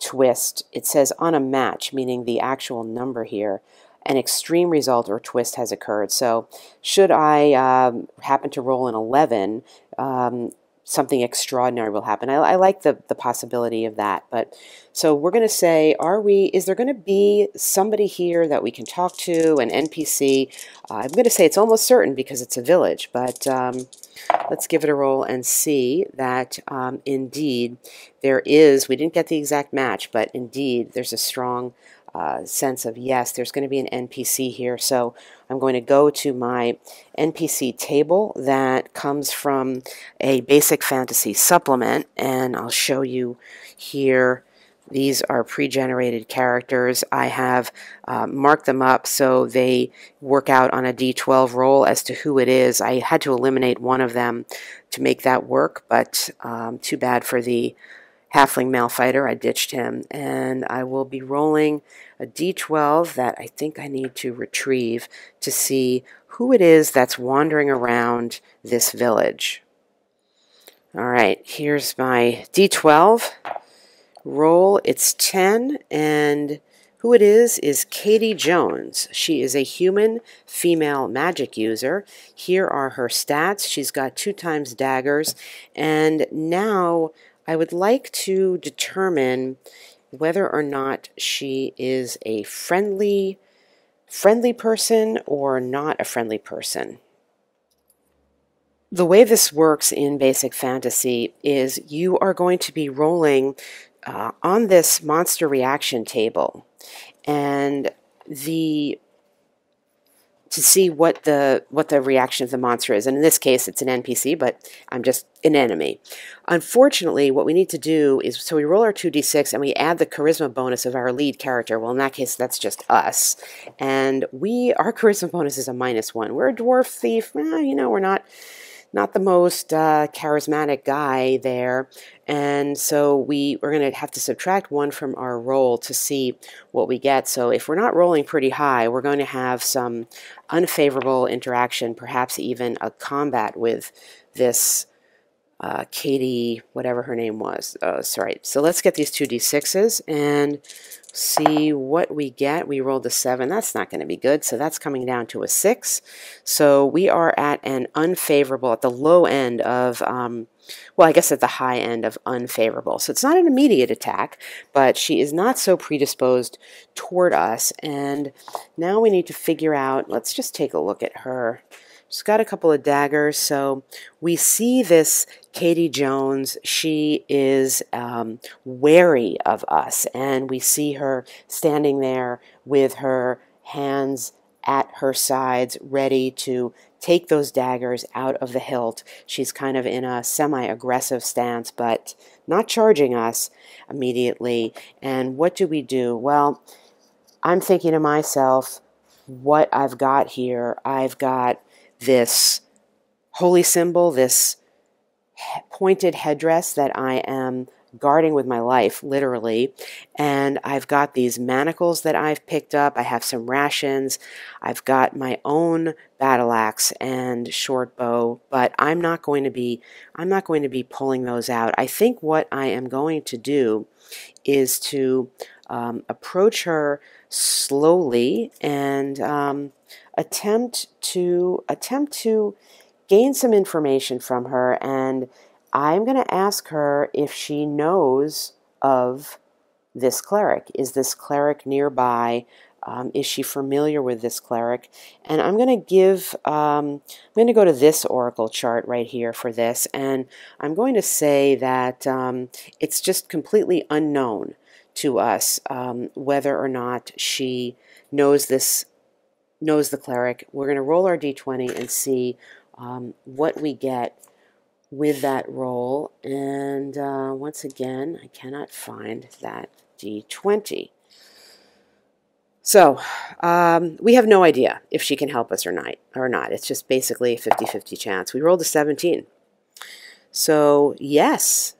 twist. It says on a match, meaning the actual number here an extreme result or twist has occurred. So should I um, happen to roll an 11, um, something extraordinary will happen. I, I, like the, the possibility of that. But so we're going to say, are we, is there going to be somebody here that we can talk to, an NPC? Uh, I'm going to say it's almost certain because it's a village, but um, let's give it a roll and see that um, indeed there is, we didn't get the exact match, but indeed there's a strong uh, sense of yes, there's going to be an NPC here. So I'm going to go to my NPC table that comes from a basic fantasy supplement, and I'll show you here. These are pre-generated characters. I have uh, marked them up so they work out on a D12 roll as to who it is. I had to eliminate one of them to make that work, but um, too bad for the halfling male fighter. I ditched him, and I will be rolling a d12 that I think I need to retrieve to see who it is that's wandering around this village. All right, here's my d12. Roll, it's 10, and who it is is Katie Jones. She is a human female magic user. Here are her stats. She's got two times daggers, and now I would like to determine whether or not she is a friendly friendly person or not a friendly person. The way this works in basic fantasy is you are going to be rolling uh, on this monster reaction table and the to see what the what the reaction of the monster is. And in this case, it's an NPC, but I'm just an enemy. Unfortunately, what we need to do is so we roll our 2d6 and we add the charisma bonus of our lead character. Well, in that case, that's just us. And we our charisma bonus is a minus one. We're a dwarf thief. Eh, you know, we're not not the most uh, charismatic guy there. And so we, we're going to have to subtract one from our roll to see what we get. So if we're not rolling pretty high, we're going to have some unfavorable interaction, perhaps even a combat with this uh, Katie, whatever her name was. Oh, sorry. So let's get these two d6s and see what we get. We rolled a 7. That's not going to be good, so that's coming down to a 6. So we are at an unfavorable, at the low end of, um, well, I guess at the high end of unfavorable. So it's not an immediate attack, but she is not so predisposed toward us. And now we need to figure out, let's just take a look at her. She's got a couple of daggers. So we see this Katie Jones. She is um, wary of us, and we see her standing there with her hands at her sides, ready to take those daggers out of the hilt. She's kind of in a semi aggressive stance, but not charging us immediately. And what do we do? Well, I'm thinking to myself, what I've got here, I've got this holy symbol, this pointed headdress that I am guarding with my life, literally. And I've got these manacles that I've picked up. I have some rations. I've got my own battle axe and short bow, but I'm not going to be I'm not going to be pulling those out. I think what I am going to do is to um, approach her slowly and um, attempt to attempt to gain some information from her and I'm going to ask her if she knows of this cleric. Is this cleric nearby? Um, is she familiar with this cleric? And I'm going to give, um, I'm going to go to this oracle chart right here for this, and I'm going to say that um, it's just completely unknown to us um, whether or not she knows this knows the cleric. We're going to roll our d20 and see um, what we get with that roll. And uh, once again, I cannot find that d20. So um, we have no idea if she can help us or not. Or not. It's just basically a 50-50 chance. We rolled a 17. So yes,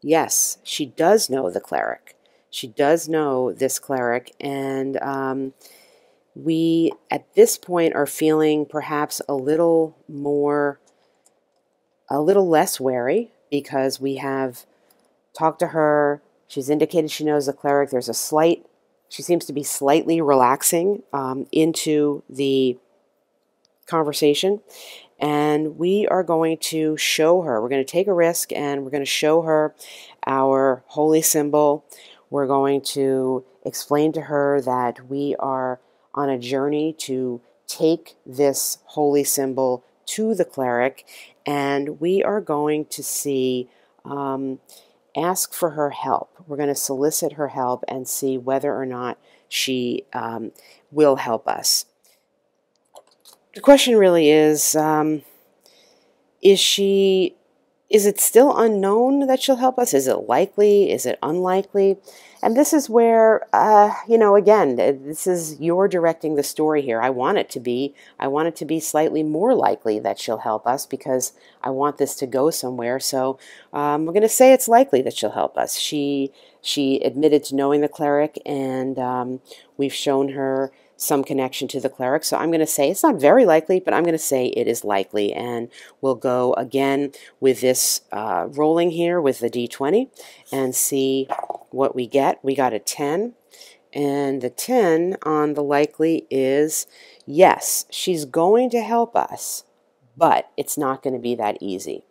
yes, she does know the cleric. She does know this cleric, and um, we at this point are feeling perhaps a little more, a little less wary because we have talked to her. She's indicated she knows the cleric. There's a slight, she seems to be slightly relaxing um, into the conversation. And we are going to show her, we're going to take a risk and we're going to show her our holy symbol. We're going to explain to her that we are on a journey to take this holy symbol to the cleric, and we are going to see, um, ask for her help. We're going to solicit her help and see whether or not she um, will help us. The question really is um, is she is it still unknown that she'll help us? Is it likely? Is it unlikely? And this is where, uh, you know, again, this is you're directing the story here. I want it to be, I want it to be slightly more likely that she'll help us because I want this to go somewhere. So um, we're going to say it's likely that she'll help us. She she admitted to knowing the cleric, and um, we've shown her some connection to the cleric. So I'm going to say it's not very likely, but I'm going to say it is likely. And we'll go again with this uh, rolling here with the d20 and see what we get. We got a 10. And the 10 on the likely is yes, she's going to help us, but it's not going to be that easy.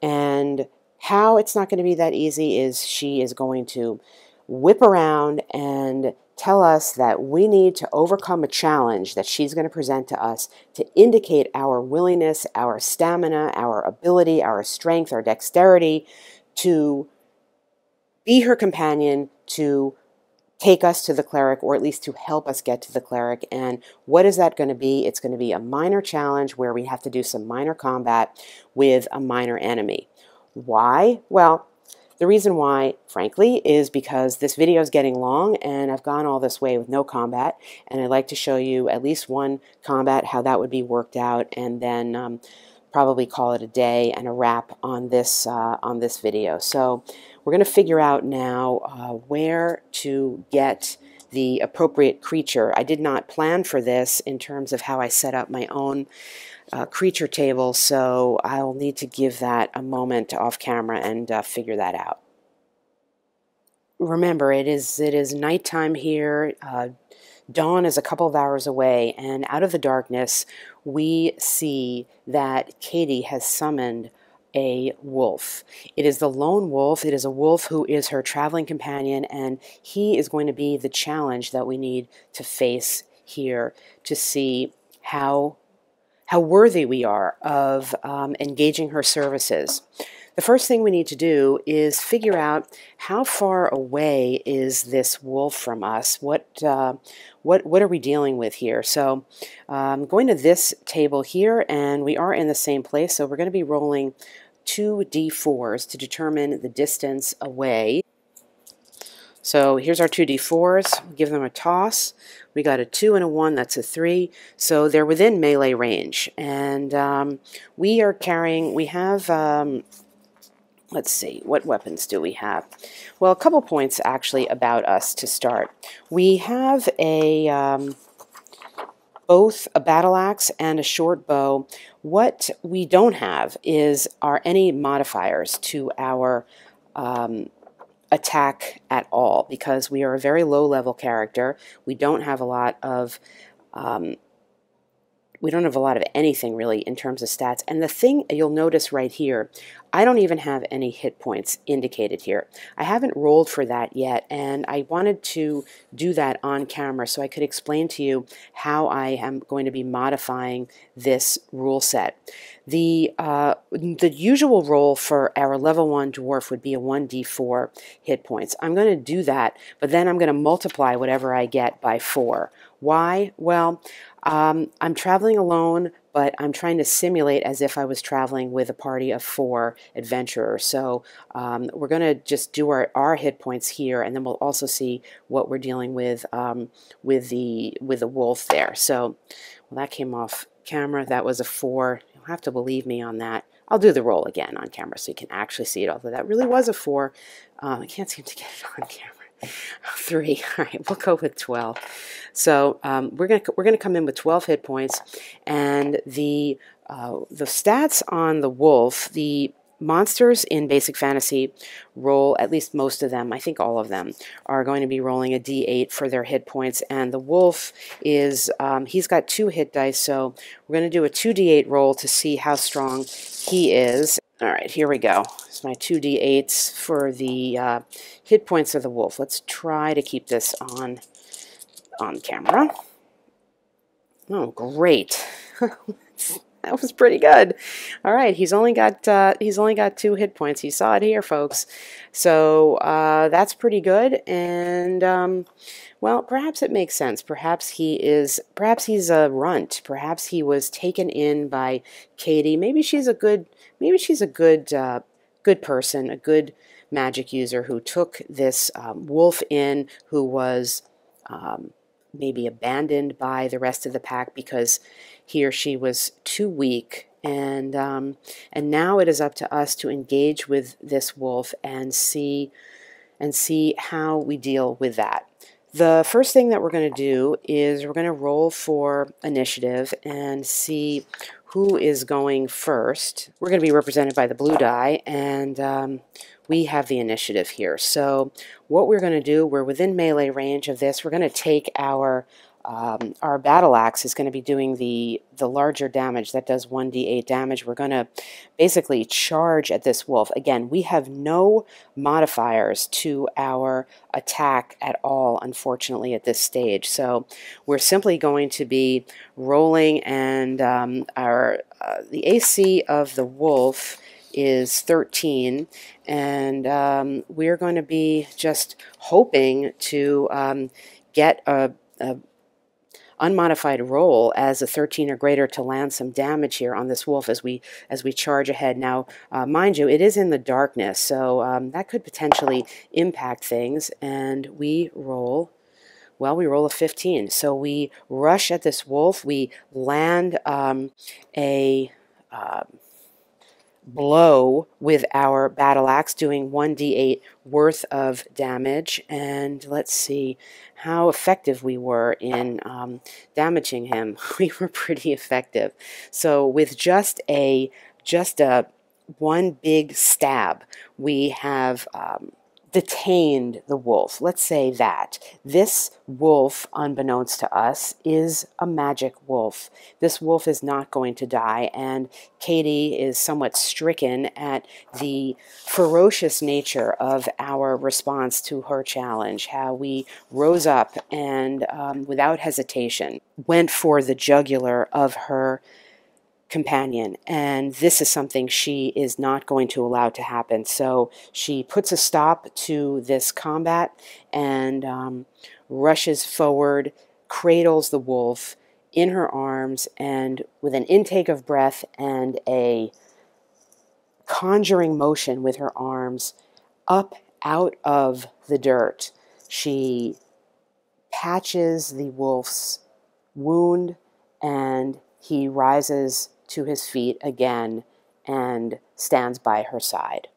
And how it's not going to be that easy is she is going to whip around and tell us that we need to overcome a challenge that she's going to present to us to indicate our willingness, our stamina, our ability, our strength, our dexterity to be her companion, to take us to the cleric, or at least to help us get to the cleric. And what is that going to be? It's going to be a minor challenge where we have to do some minor combat with a minor enemy. Why? Well, the reason why, frankly, is because this video is getting long and I've gone all this way with no combat and I'd like to show you at least one combat, how that would be worked out, and then um, probably call it a day and a wrap on this, uh, on this video. So we're going to figure out now uh, where to get the appropriate creature. I did not plan for this in terms of how I set up my own uh, creature table, so I'll need to give that a moment off camera and uh, figure that out. Remember, it is it is nighttime here. Uh, dawn is a couple of hours away, and out of the darkness, we see that Katie has summoned a wolf. It is the lone wolf. It is a wolf who is her traveling companion, and he is going to be the challenge that we need to face here to see how how worthy we are of um, engaging her services. The first thing we need to do is figure out how far away is this wolf from us? What, uh, what, what are we dealing with here? So I'm um, going to this table here, and we are in the same place, so we're going to be rolling two d4s to determine the distance away. So here's our two d4s. give them a toss. We got a 2 and a 1, that's a 3. So they're within melee range. And um, we are carrying, we have, um, let's see, what weapons do we have? Well, a couple points actually about us to start. We have a, um, both a battle axe and a short bow. What we don't have is are any modifiers to our um, attack at all because we are a very low level character. We don't have a lot of um, we don't have a lot of anything really in terms of stats. And the thing you'll notice right here, I don't even have any hit points indicated here. I haven't rolled for that yet, and I wanted to do that on camera so I could explain to you how I am going to be modifying this rule set. The, uh, the usual roll for our level 1 dwarf would be a 1d4 hit points. I'm going to do that, but then I'm going to multiply whatever I get by 4. Why? Well, um, I'm traveling alone, but I'm trying to simulate as if I was traveling with a party of four adventurers. So um, we're going to just do our, our hit points here, and then we'll also see what we're dealing with um, with the with the wolf there. So well, that came off camera. That was a four. You'll have to believe me on that. I'll do the roll again on camera so you can actually see it, although that really was a four. Um, I can't seem to get it on camera. Three. All right, we'll go with 12. So um, we're to we're to come in with 12 hit points, and the uh, the stats on the wolf, the monsters in basic fantasy roll at least most of them i think all of them are going to be rolling a d8 for their hit points. And the wolf is um, he's got two hit dice so we're going to do a 2d8 roll to see how strong he is. All right here we go. It's my 2d8s for the uh, hit points of the wolf. Let's try to keep this on on camera. Oh great that was pretty good. All right, he's only got uh, he's only got two hit points. You saw it here, folks. So uh, that's pretty good. And um, well, perhaps it makes sense. Perhaps he is. Perhaps he's a runt. Perhaps he was taken in by Katie. Maybe she's a good. Maybe she's a good uh, good person. A good magic user who took this um, wolf in, who was. Um, maybe abandoned by the rest of the pack because he or she was too weak. And um, and now it is up to us to engage with this wolf and see and see how we deal with that. The first thing that we're going to do is we're going to roll for initiative and see who is going first. We're going to be represented by the blue die, and um, we have the initiative here. So what we're going to do, we're within melee range of this. We're going to take our um, our battle axe is going to be doing the the larger damage that does 1d8 damage. We're going to basically charge at this wolf. Again we have no modifiers to our attack at all unfortunately at this stage. So we're simply going to be rolling and um, our uh, the AC of the wolf is 13 and um, we're going to be just hoping to um, get a, a unmodified roll as a 13 or greater to land some damage here on this wolf as we as we charge ahead. Now, uh, mind you, it is in the darkness, so um, that could potentially impact things. And we roll. Well, we roll a 15. So we rush at this wolf. We land um, a. Uh, blow with our battle axe, doing 1d8 worth of damage. And let's see how effective we were in um, damaging him. We were pretty effective. So with just a just a one big stab, we have um, detained the wolf. Let's say that. This wolf, unbeknownst to us, is a magic wolf. This wolf is not going to die, and Katie is somewhat stricken at the ferocious nature of our response to her challenge, how we rose up and, um, without hesitation, went for the jugular of her companion. And this is something she is not going to allow to happen. So she puts a stop to this combat and um, rushes forward, cradles the wolf in her arms, and with an intake of breath and a conjuring motion with her arms up out of the dirt, she patches the wolf's wound and he rises to his feet again and stands by her side.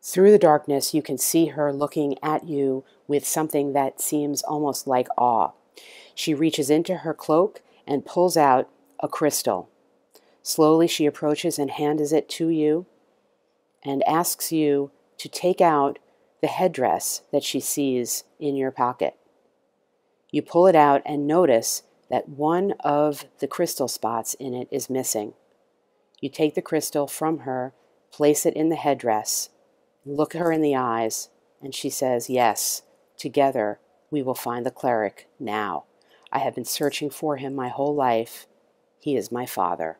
Through the darkness, you can see her looking at you with something that seems almost like awe. She reaches into her cloak and pulls out a crystal. Slowly, she approaches and hands it to you and asks you to take out the headdress that she sees in your pocket. You pull it out and notice that one of the crystal spots in it is missing. You take the crystal from her, place it in the headdress, look her in the eyes, and she says, Yes, together we will find the cleric now. I have been searching for him my whole life. He is my father.